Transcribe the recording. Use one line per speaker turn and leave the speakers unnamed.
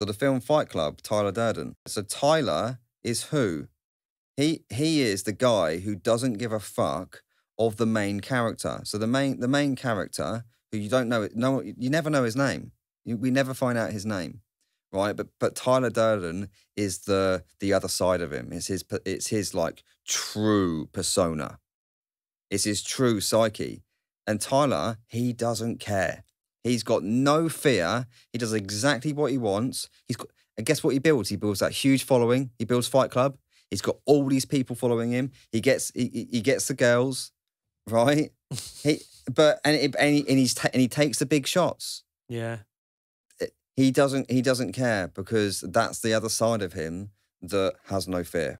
So the film Fight Club, Tyler Durden. So Tyler is who? He he is the guy who doesn't give a fuck of the main character. So the main the main character who you don't know no you never know his name. You, we never find out his name, right? But but Tyler Durden is the the other side of him. It's his it's his like true persona. It's his true psyche. And Tyler, he doesn't care. He's got no fear. He does exactly what he wants. He's got, and guess what he builds? He builds that huge following. He builds Fight Club. He's got all these people following him. He gets he, he- gets the girls, right? he but and it, and, he, and he's ta- and he takes the big shots.
Yeah.
He doesn't he doesn't care because that's the other side of him that has no fear.